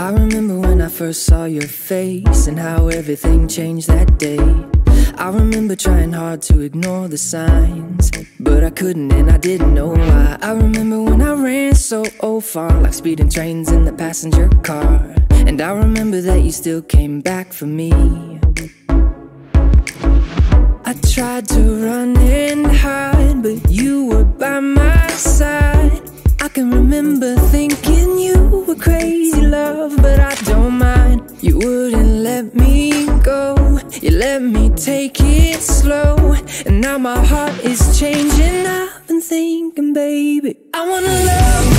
I remember when I first saw your face and how everything changed that day. I remember trying hard to ignore the signs, but I couldn't and I didn't know why. I remember when I ran so oh far, like speeding trains in the passenger car. And I remember that you still came back for me. I tried to run and hide, but you were by my side. I can remember thinking let me take it slow. And now my heart is changing. I've been thinking, baby, I wanna love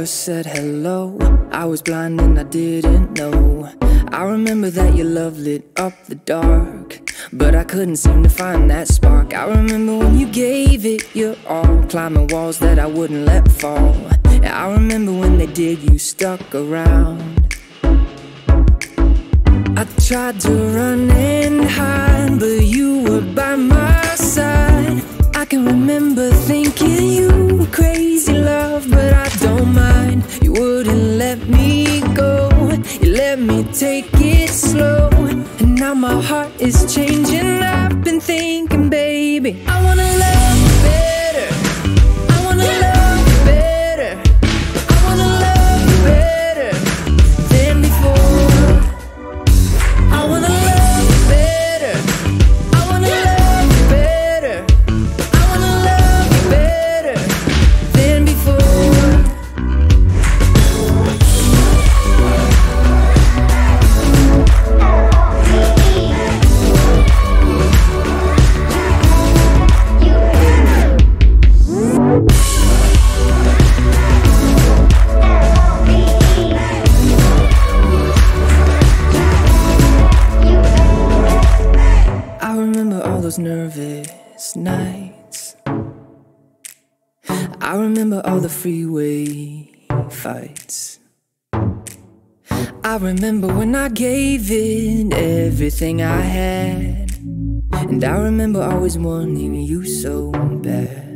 first said hello. I was blind and I didn't know. I remember that your love lit up the dark, but I couldn't seem to find that spark. I remember when you gave it your all, climbing walls that I wouldn't let fall. And I remember when they did, you stuck around. I tried to run and hide, but you were by my side. I can remember you let me take it slow. And now my heart is changing. I've been thinking, baby, I wanna love those nervous nights. I remember all the freeway fights. I remember when I gave it everything I had. And I remember always wanting you so bad.